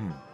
Hmm.